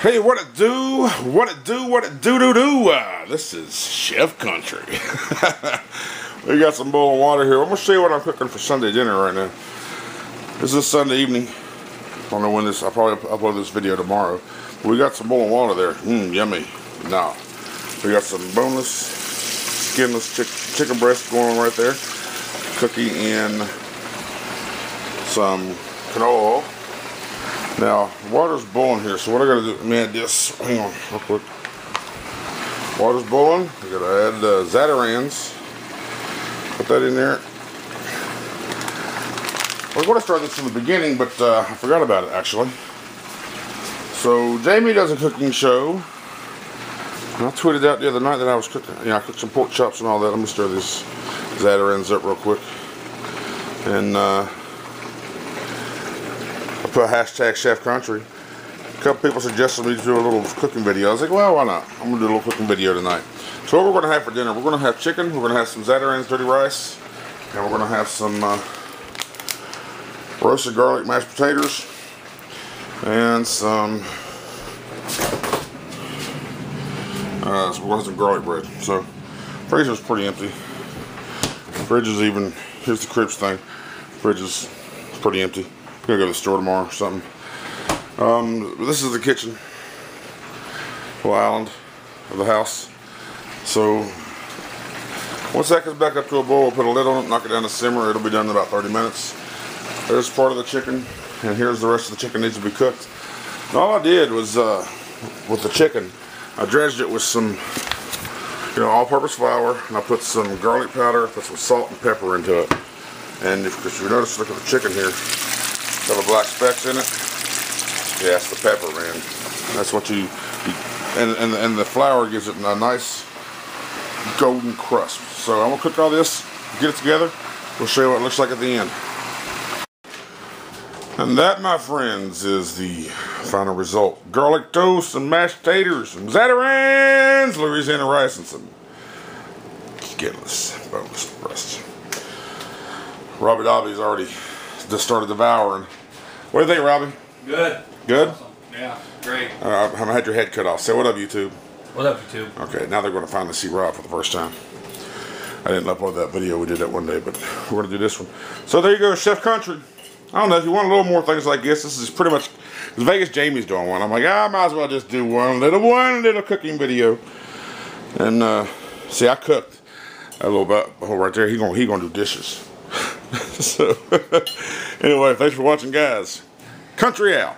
Hey, what it do? What it do? What it do do do? Uh, this is Chef Country. we got some of water here. I'm gonna show you what I'm cooking for Sunday dinner right now. This is Sunday evening. I don't know when this. I'll probably upload this video tomorrow. We got some of water there. Mmm, yummy. Now, we got some boneless, skinless chick chicken breast going on right there. Cooking in some canola oil. Now, water's boiling here, so what I gotta do, man, this, hang on, real quick. Water's boiling, I gotta add the Zatarain's. Put that in there. I was gonna start this from the beginning, but uh, I forgot about it actually. So, Jamie does a cooking show. And I tweeted out the other night that I was cooking, you know, I cooked some pork chops and all that. Let me stir these Zatarain's up real quick. And, uh, put hashtag Chef Country. A couple people suggested me to do a little cooking video. I was like, well, why not? I'm gonna do a little cooking video tonight. So what we're gonna have for dinner, we're gonna have chicken, we're gonna have some Zatarain's dirty rice, and we're gonna have some uh, roasted garlic mashed potatoes, and some uh, we'll have some garlic bread. So freezer's pretty empty. Fridge is even, here's the cribs thing. Fridge is pretty empty. Gonna go to the store tomorrow or something. Um, this is the kitchen, little island of the house. So once that comes back up to a boil, put a lid on it, knock it down to simmer. It'll be done in about 30 minutes. There's part of the chicken, and here's the rest of the chicken needs to be cooked. And all I did was uh, with the chicken, I dredged it with some, you know, all-purpose flour, and I put some garlic powder, put some salt and pepper into it. And if, if you notice, look at the chicken here. Got the black specks in it. Yeah, it's the pepper, man. That's what you, you and, and, and the flour gives it a nice golden crust. So I'm gonna cook all this, get it together. We'll show you what it looks like at the end. And that, my friends, is the final result. Garlic toast and mashed taters, some Zatarain's, Louisiana rice, and some skinless boneless breasts. Robbie Dobby's already just started devouring. What do you think, Robbie? Good. Good? Awesome. Yeah, great. Uh, I had your head cut off. Say what up, YouTube. What up, YouTube? Okay, now they're going to finally see Rob for the first time. I didn't upload that video. We did that one day, but we're going to do this one. So there you go, Chef Country. I don't know if you want a little more things like this. This is pretty much Vegas Jamie's doing one. I'm like, ah, I might as well just do one little one little cooking video. And uh, see, I cooked a little bit oh, right there. He gonna he gonna do dishes. so anyway, thanks for watching, guys. Country out.